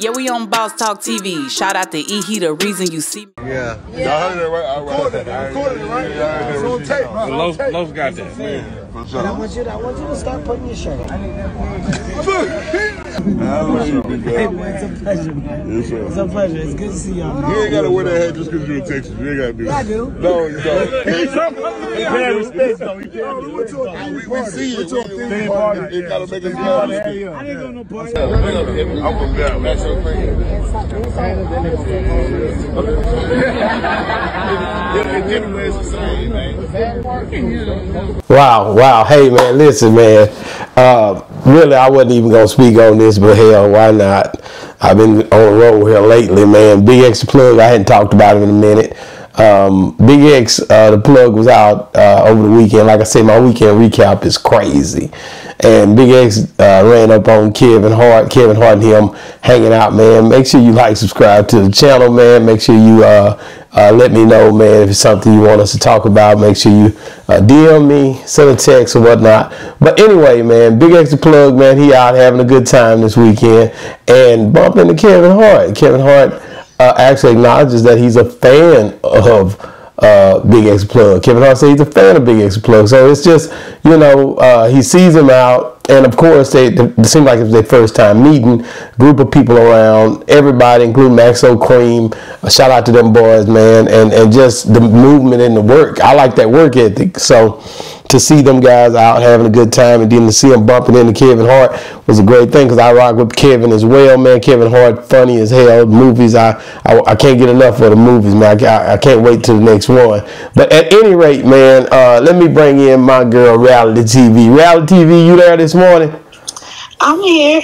Yeah, we on Boss Talk TV. Shout out to E. He the reason you see me. Yeah. Y'all heard that right? I Recorded it, recorded it, right? It's on tape. It's on tape. Loaf got that. For I want you to, I want you to start putting your shirt on. I love you, big Hey, man, it's a pleasure, man. Yes, It's a pleasure. It's good to see y'all. You ain't gotta wear that hat just because you're in Texas. You ain't gotta do that. I do. No, you don't. Yeah, respect, though. You can't We, we see it. We, we, party. it, it gotta make us I didn't go no party. I'm from down. That's your friend. Anyway, it's the same, man. Wow, wow. Hey, man, listen, man. Uh, really, I wasn't even going to speak on this, but hell, why not? I've been on the road here lately, man. Big X Plug, I hadn't talked about him in a minute. Um, Big X, uh, the plug was out uh, over the weekend. Like I said, my weekend recap is crazy. And Big X uh, ran up on Kevin Hart, Kevin Hart and him hanging out, man. Make sure you like, subscribe to the channel, man. Make sure you uh, uh, let me know, man, if it's something you want us to talk about. Make sure you uh, DM me, send a text or whatnot. But anyway, man, BigXthaPlug, man. He out having a good time this weekend and bump into Kevin Hart. Kevin Hart uh, actually acknowledges that he's a fan of uh, Big X Plug. Kevin Hart said he's a fan of Big X Plug. So it's just, you know, uh, he sees him out. And of course, they, it seemed like it was their first time meeting. Group of people around, everybody, including Maxo Kream. Uh, shout out to them boys, man. And and just the movement and the work. I like that work ethic. So to see them guys out having a good time and then to see them bumping into Kevin Hart was a great thing because I rock with Kevin as well, man. Kevin Hart, funny as hell. Movies, I I, I can't get enough of the movies, man. I, I, can't wait to the next one. But at any rate, man, uh, let me bring in my girl, Reality TV. Reality TV, you there this morning? I'm here.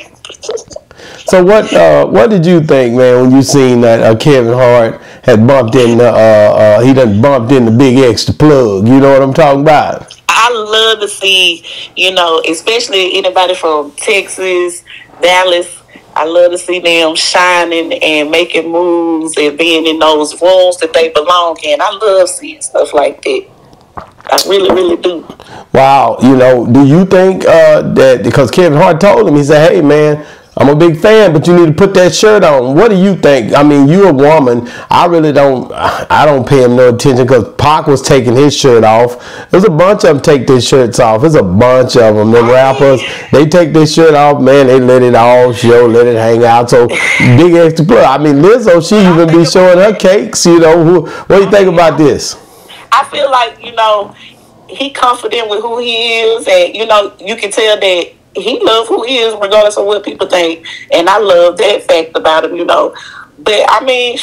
So what uh, what did you think, man, when you seen that uh, Kevin Hart had bumped in uh, uh, he done bumped in the BigXthaPlug? You know what I'm talking about? I love to see, you know, especially anybody from Texas, Dallas. I love to see them shining and making moves and being in those rooms that they belong in. I love seeing stuff like that. I really, really do. Wow, you know, do you think uh, that because Kevin Hart told him, he said, "Hey, man, I'm a big fan, but you need to put that shirt on." What do you think? I mean, you're a woman. I really don't. I don't pay him no attention because Pac was taking his shirt off. There's a bunch of them take their shirts off. There's a bunch of them. The rappers, they take their shirt off, man. They let it all show, let it hang out. So BigXthaPlug. I mean, Lizzo, she even be showing her cakes. You know, who, what do you think about this? I feel like, you know, he confident with who he is and, you know, you can tell that he love who he is regardless of what people think. And I love that fact about him, you know. But I mean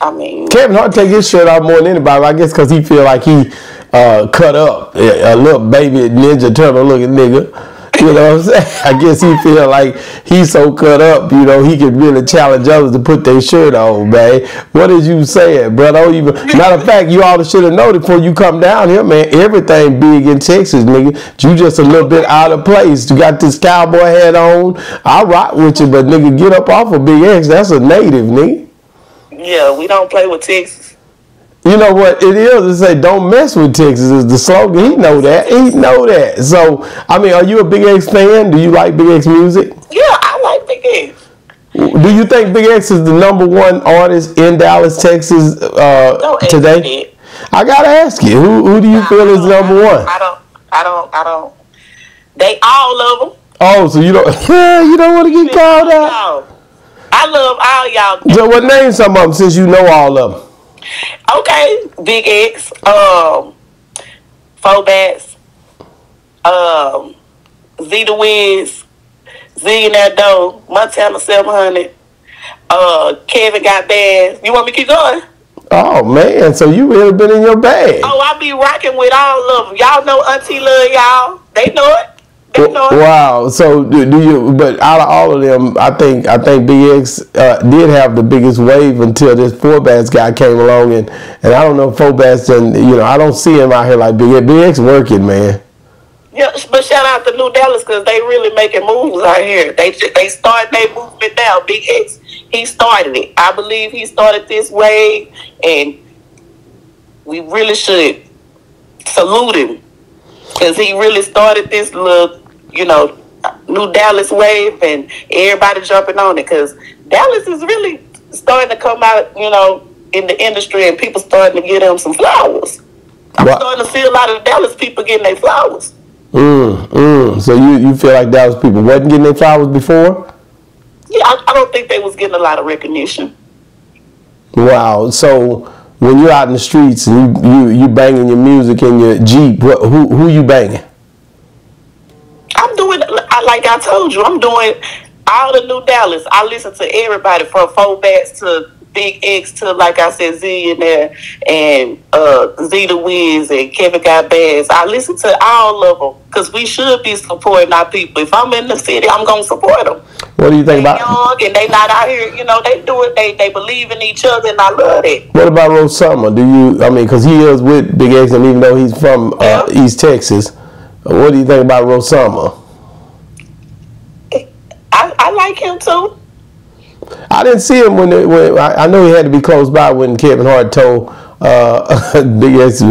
I mean Kevin Hart take his shirt off more than anybody. I guess because he feel like he uh, cut up a little baby Ninja Turtle looking nigga. You know what I'm saying? I guess he feel like he's so cut up. You know he can really challenge others to put their shirt on, man. What did you say, bro? Don't even. Matter of fact, you to should have known before you come down here, man. Everything big in Texas, nigga. You just a little bit out of place. You got this cowboy hat on. I rock with you, but nigga, get up off of Big X. That's a native, nigga. yeah, we don't play with Texas. You know what it is? to say don't mess with Texas is the slogan. He know that. He know that. So I mean, are you a Big X fan? Do you like Big X music? Yeah, I like Big X. Do you think Big X is the number one artist in Dallas, Texas uh, ask today? I gotta ask you, who, who do you feel is number one? I don't I don't I don't they all of them. Oh, so you don't yeah, you don't want to get called out? I love all y'all. So what name some of them since you know all of them? Okay, Big X, um, 4Batz, um, Z the Wiz, Zillionaire Doe, Montana 700, uh, Kevin Got Bass. You want me to keep going? Oh man, so you really been in your bag. Oh, I be rocking with all of them. Y'all know Auntie love y'all. They know it. Wow. So do, do you? But out of all of them, I think I think Big X uh, did have the biggest wave until this 4Batz guy came along, and and I don't know if 4Batz and you know I don't see him out here like BX. X. Big X working, man. Yeah, but shout out to New Dallas because they really making moves out here. They they starting their movement now. Big X, he started it. I believe he started this wave, and we really should salute him because he really started this little, you know, new Dallas wave and everybody jumping on it because Dallas is really starting to come out, you know, in the industry and people starting to give them some flowers. I'm Wow. starting to see a lot of Dallas people getting their flowers. Mm, mm. So you, you feel like Dallas people wasn't getting their flowers before? Yeah, I, I don't think they was getting a lot of recognition. Wow. So when you're out in the streets and you you, you banging your music in your Jeep, who who you banging? I'm doing like I told you. I'm doing all the new Dallas. I listen to everybody from 4Batz to Big X to like I said Zillionaire and uh, Z the Wiz and Kevin Got Bass. I listen to all of them because we should be supporting our people. If I'm in the city, I'm gonna support them. What do you think They about young and they not out here. You know, they do it. They they believe in each other, and I love it. what about Rose Summer? Do you I mean because he is with Big X and even though he's from uh, Yeah. East Texas, what do you think about Rose Summer? I, I like him too. I didn't see him when, it, when I, I know he had to be close by when Kevin Hart told uh, Big X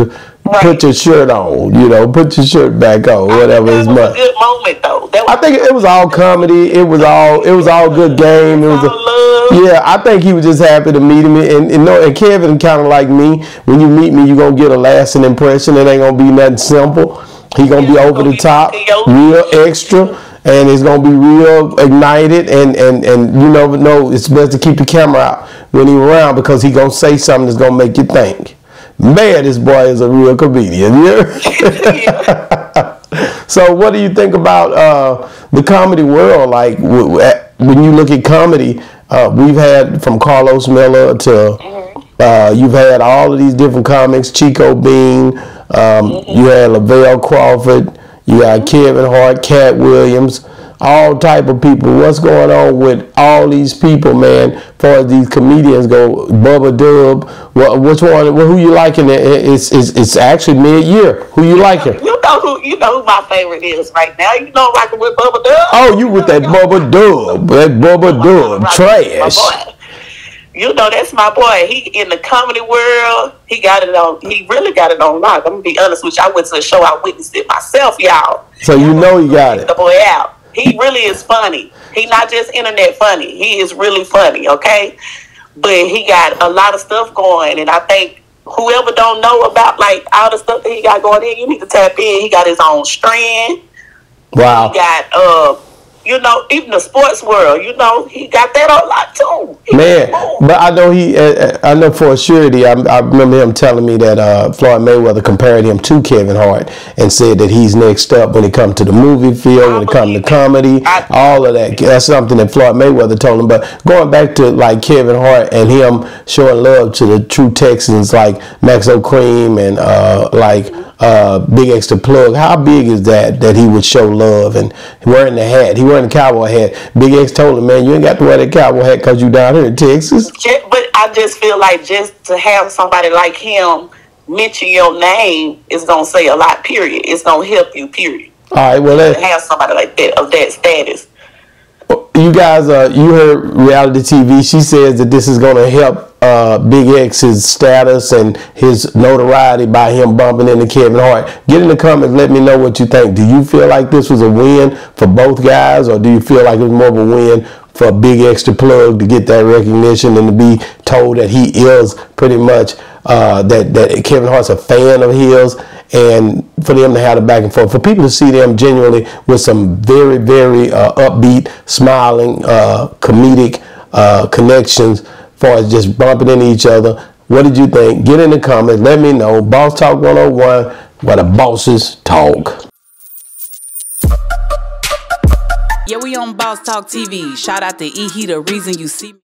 to put your shirt on, you know, put your shirt back on, whatever that his was good moment though. I think it was all comedy. It was all it was all good game. It was a, yeah. I think he was just happy to meet him. And, and, no, and Kevin kind of like me. When you meet me, you are gonna get a lasting impression. It ain't gonna be nothing simple. He gonna be over gonna the be top, real extra, and it's gonna be real ignited. And and and you never know. It's best to keep the camera out when he around because he gonna say something that's gonna make you think. Man, this boy is a real comedian. Yeah. So, what do you think about uh, the comedy world? Like, w- w- at- when you look at comedy, uh, we've had from Carlos Miller to uh, you've had all of these different comics, Chico Bean, um, you had Lavell Crawford, you got Kevin Hart, Katt Williams, all type of people. What's going on with all these people, man? As far as these comedians go, Bubba Dub, what, which one? Who you liking? It- It's it's, it's actually mid year. Who you liking? You know who you know who my favorite is right now. You know I'm rocking with Bubba Dub. Oh, you with that Bubba Dub, that Bubba Dub, trash. You know that's my boy. He in the comedy world. He got it on. He really got it on lock. I'm gonna be honest with you. I went to a show. I witnessed it myself, y'all. So you know you got it. the boy out. He really is funny. He not just internet funny. He is really funny. Okay, but he got a lot of stuff going, and I think whoever don't know about like all the stuff that he got going in, you need to tap in. He got his own strand. Wow. He got uh, you know, even the sports world. You know, he got that on lock too. He Man, but I know he. Uh, I know for a surety. I, I remember him telling me that uh, Floyd Mayweather compared him to Kevin Hart and said that he's next up when it comes to the movie field, when it comes to comedy, I- all of that. That's something that Floyd Mayweather told him. But going back to like Kevin Hart and him showing love to the true Texans like Max Cream and uh, like uh, Big to Plug. How big is that that he would show love and wearing the hat? He wearing the cowboy hat. Big X told him, man, you ain't got to wear that cowboy hat because you down here in Texas. But I just feel like just to have somebody like him mention your name is gonna say a lot. Period. It's gonna help you. Period. All right, well, To that, have somebody like that of that status. You guys, uh, you heard reality TV. She says that this is going to help uh, Big X's status and his notoriety by him bumping into Kevin Hart. Get in the comments. Let me know what you think. Do you feel like this was a win for both guys, or do you feel like it was more of a win for a BigXthaPlug to get that recognition and to be told that he is pretty much uh, that that Kevin Hart's a fan of his, and for them to have the back and forth, for people to see them genuinely with some very very uh, upbeat, smiling, uh, comedic uh, connections, far as just bumping into each other. What did you think? Get in the comments. Let me know. Boss Talk 101, where the bosses talk. Yeah, we on Boss Talk TV. Shout out to E. He, the reason you see me.